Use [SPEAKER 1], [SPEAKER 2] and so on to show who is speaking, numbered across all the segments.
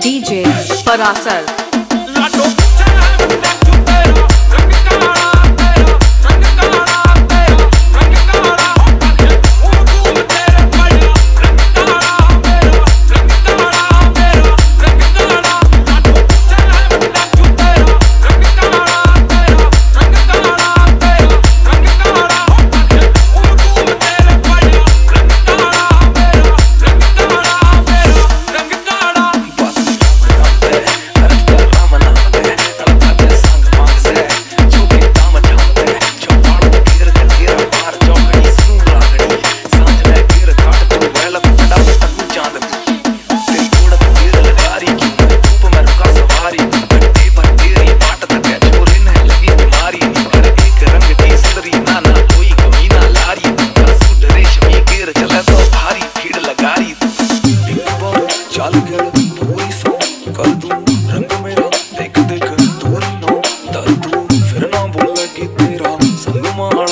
[SPEAKER 1] DJ Parasar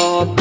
[SPEAKER 2] Oh.